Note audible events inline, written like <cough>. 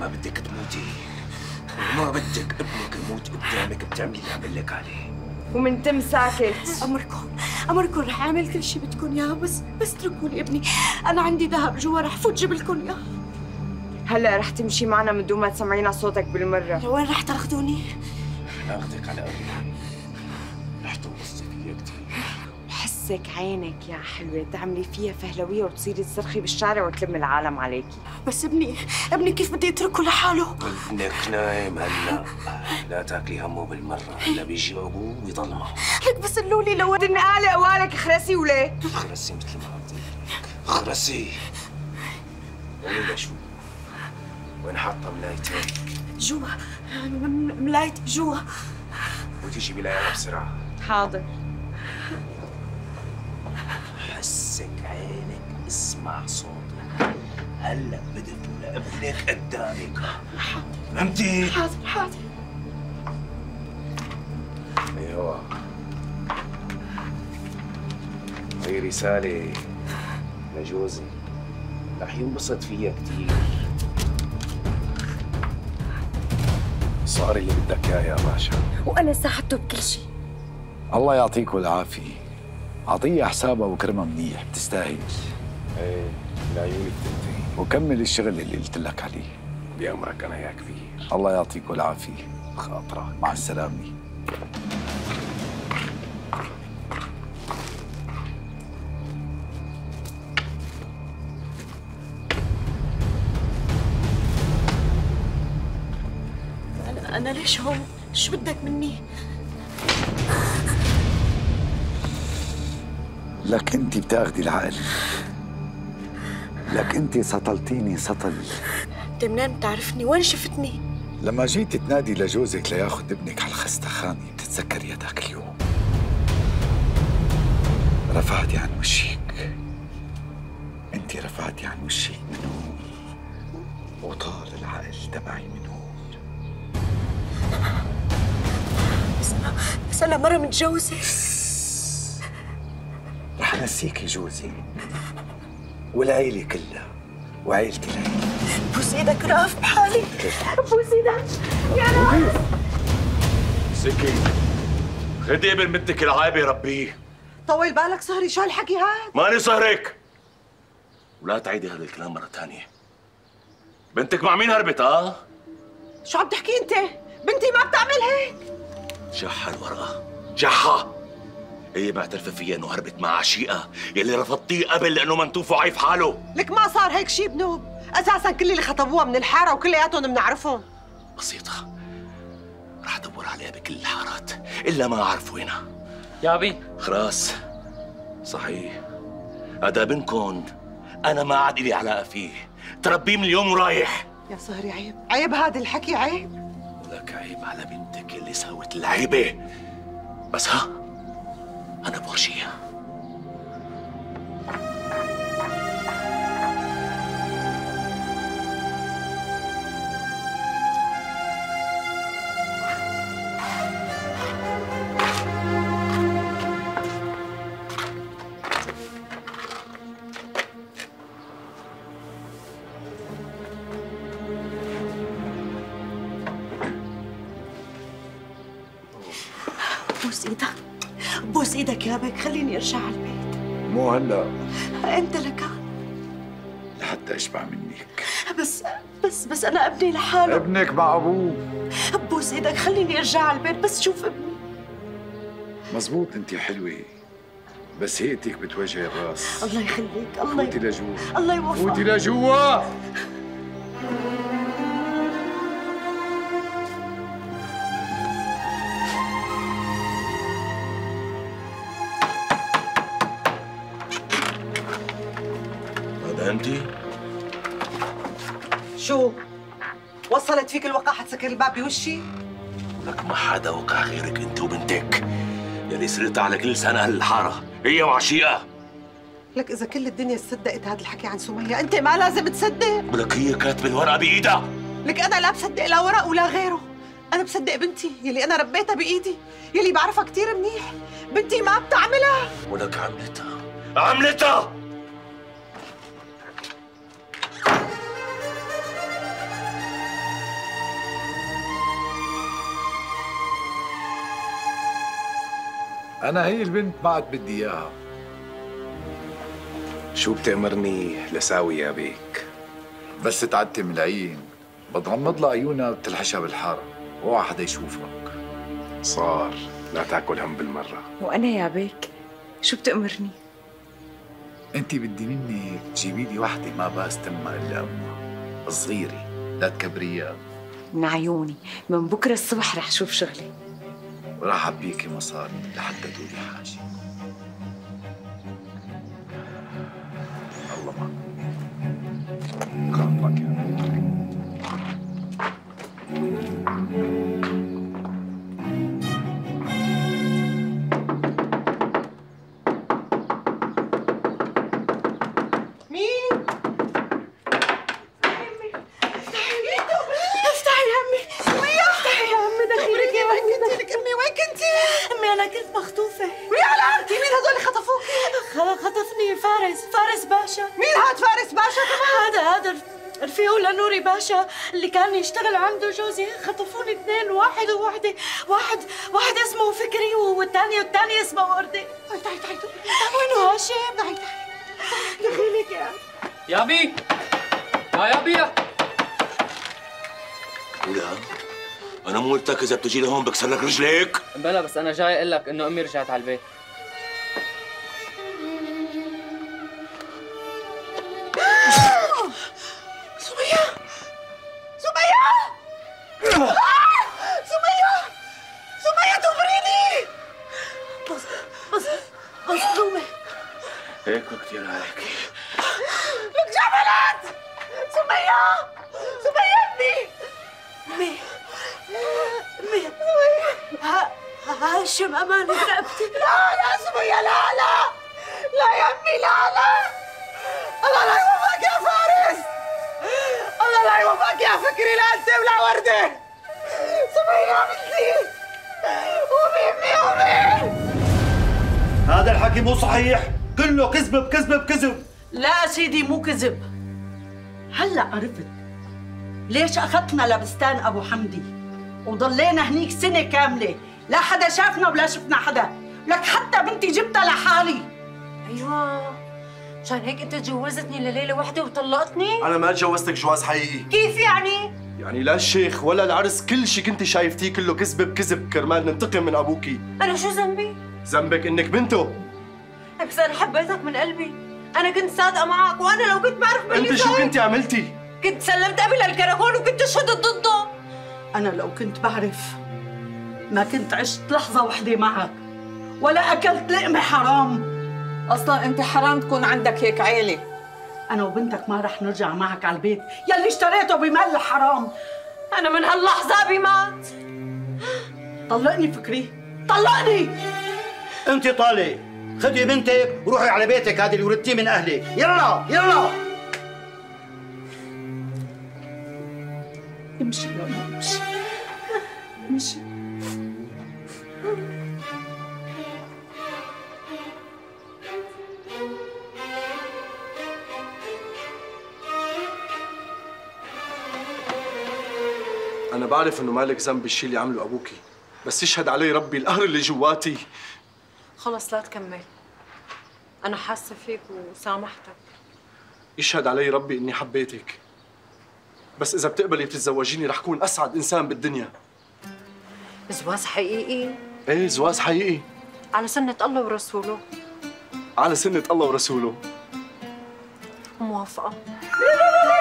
ما بدك تموتي. وما بدك ابنك يموت قدامك بتعملي اللي عمل لك عليه. ومن تم ساكت. أمركم أمركم رح أعمل كل شيء بدكم إياه بس بس اتركوا لي ابني. أنا عندي ذهب جوا رح فوت جيب لكم إياه. هلأ رح تمشي معنا من دون ما تسمعينا صوتك بالمرة. لوين رح تاخذوني ناخذك على قبري حسك عينك يا حلوة تعملي فيها فهلوية وتصيري تصرخي بالشارع وتلم العالم عليكي. بس ابني ابني كيف بدي اتركه لحاله؟ ابنك نايم هلا. لا تاكلي همه بالمرة هلا بيجي ابوه ويضل معه لك بس قولوا لي لو ودني قالي قوالك خرسي وليه خرسي مثل ما قلت لك. خرسي قولي شو؟ وين حاطة ملايتك جوا. م- ملايتي جوا. وتيجي بلايها بسرعة. حاضر. حسك عينك اسمع صوتك. هلا بدت لابنك قدامك فهمتي؟ حاضر حاضر. أيوه. هي رسالة لجوزي رح ينبسط فيها كثير صار اللي بدك إياه يا باشا. وأنا ساعدته بكل شيء. الله يعطيكم العافية. عطية حسابها وكرمها منيح بتستاهل. إيه لعيونك تنتهي. وكمل الشغل اللي قلت لك عليه. بأمرك أنا يا كبير الله يعطيكم العافية خاطرك. مع السلامة. أنا أنا ليش هون؟ شو بدك مني؟ لك انت بتاخدي العقل. لك انت سطلتيني سطل. انت منين بتعرفني؟ وين شفتني؟ لما جيت تنادي لجوزك لياخذ ابنك على الخستخانة بتتذكري هذاك اليوم. رفعتي عن وشك انت رفعتي عن وشك من هون. وطار العقل تبعي من هون. بس أنا بس أنا مرة متجوزة. نسيكي جوزي. والعيلة كلها وعيلتي العيلة. بوس إيدك رأف بحالي. بوس إيدك يا رب. سكي. خدي ابن بنتك العايبة ربيه طول بالك سهري شو هالحكي هاد؟ ماني صهرك. ولا تعيدي هذا الكلام مرة ثانية. بنتك مع مين هربت آه؟ شو عم تحكي أنت؟ بنتي ما بتعمل هيك. جحها الورقة. جحها هي معترفة فيها انه هربت مع عشيقة يلي رفضتيه قبل لأنه منتوف وعايف حاله؟ لك ما صار هيك شي بنوب. أساسا كل اللي خطبوها من الحارة وكلياتهم بنعرفهم. بسيطة. رح أدور عليها بكل الحارات إلا ما أعرف وينها. يا أبي. خلاص. صحيح. هذا بنكن أنا ما عاد لي علاقة فيه. تربيه من اليوم ورايح. يا سهري عيب. عيب هذا الحكي عيب. ولك عيب على بنتك اللي سوت العيبة. بس ها؟ أنا بورجيها بوس إيدك بوس إيدك يا بك خليني أرجع على البيت. مو هلا. أنت لك لحتى أشبع منك. بس بس بس أنا أبني لحاله. ابنك مع أبوه. بوس إيدك خليني أرجع على البيت بس شوف ابني. مزبوط أنت حلوة. بس هيئتك بتوجه الراس. الله يخليك الله فوتي ي... لجوا. الله يوفقك. فوتي لجوا. أنت؟ شو؟ وصلت فيك الوقاحة تسكر الباب بوشي؟ لك ما حدا وقع غيرك أنت وبنتك. يلي سرقت على كل سنة هالحارة. هي وعشيقة. لك إذا كل الدنيا صدقت هذا الحكي عن سمية أنت ما لازم تصدق. ولك هي كاتبة الورقة بإيدها. لك أنا لا بصدق لا ورق ولا غيره. أنا بصدق بنتي يلي أنا ربيتها بإيدي يلي بعرفها كثير منيح. بنتي ما بتعملها. ولك عملتها. عملتها! أنا هي البنت ما عاد بدي إياها. شو بتأمرني لساوي يا بيك؟ بس تعتم العين. بتغمض لها عيونها وبتلحشها بالحارة. اوعى حدا يشوفك. صار. لا تاكل هم بالمرة. وأنا يا بيك شو بتأمرني؟ انت بدي منك تجيبي لي وحدة ما باس تمها إلا أمها. صغيرة لا تكبريها. من عيوني من بكرة الصبح رح شوف شغلي وراح اعبيكي مصاري لحتى تقولي حاجة الله معك خلصك يا مين؟ كنت مخطوفه ويا انت مين هدول اللي خطفوكي؟ خ- خطفني فارس. فارس باشا. مين هاد فارس باشا كمان؟ هذا هذا رفيقه لنوري باشا اللي كان يشتغل عنده جوزي. خطفوني اثنين واحد وواحدة واحد واحد اسمه فكري والثاني والثاني اسمه وردة تعي تعي تعي وينه هاشم؟ تعي تعي دخيلك يا يا بي يا يا بيا ولا أنا مو قلت لك إذا بتجي لهون بكسر لك رجليك. بلا بس أنا جاي أقول لك إنه أمي رجعت على البيت. <gasps> سمية! سمية! <gasps> سمية! سمية بس بس هيك كثير عليك لك جبلت سمية! سمية ابني! مي! هاشم أمان رقبتي لا لا سمية لا لا لا يا أمي لا لا الله لا يوفقك يا فارس. الله لا يوفقك يا فكري لا انت ولا وردة سمية بنتي قومي أمي قومي هذا الحكي مو صحيح. كله كذب بكذب بكذب. لا سيدي مو كذب. هلا عرفت. ليش أخذتنا لبستان أبو حمدي؟ وضلينا هنيك سنة كاملة. لا حدا شافنا ولا شفنا حدا. لك حتى بنتي جبتها لحالي. أيوه. عشان هيك أنت تجوزتني لليلة واحدة وطلقتني؟ أنا ما تجوزتك جواز حقيقي. كيف يعني؟ يعني لا الشيخ ولا العرس كل شيء كنت شايفتيه كله كذب بكذب كرمال ننتقم من ابوكي أنا شو ذنبي؟ ذنبك إنك بنته. بس أنا حبيتك من قلبي. أنا كنت صادقة معك وأنا لو كنت بعرف أنت شو كنتي عملتي؟ كنت سلمت ابي للكراكون وكنت شهدت ضده. أنا لو كنت بعرف ما كنت عشت لحظة وحده معك ولا أكلت لقمة حرام. أصلا أنت حرام تكون عندك هيك عيلة. أنا وبنتك ما رح نرجع معك على البيت. يلي اشتريته بمال حرام. أنا من هاللحظة ابي مات طلقني فكري. طلقني! أنت طالق. خدي بنتك وروحي على بيتك هذه اللي ولدتيه من أهلك. يلا يلا! امشي يا أمي، امشي امشي أنا بعرف إنه مالك ذنب بالشيء اللي عمله أبوكي بس يشهد علي ربي القهر اللي جواتي. خلص لا تكمل. أنا حاسة فيك وسامحتك. يشهد علي ربي إني حبيتك. بس إذا بتقبلي تتزوجيني رح كون أسعد إنسان بالدنيا. زواج حقيقي؟ إيه زواج حقيقي. على سنة الله ورسوله. على سنة الله ورسوله. موافقة. لا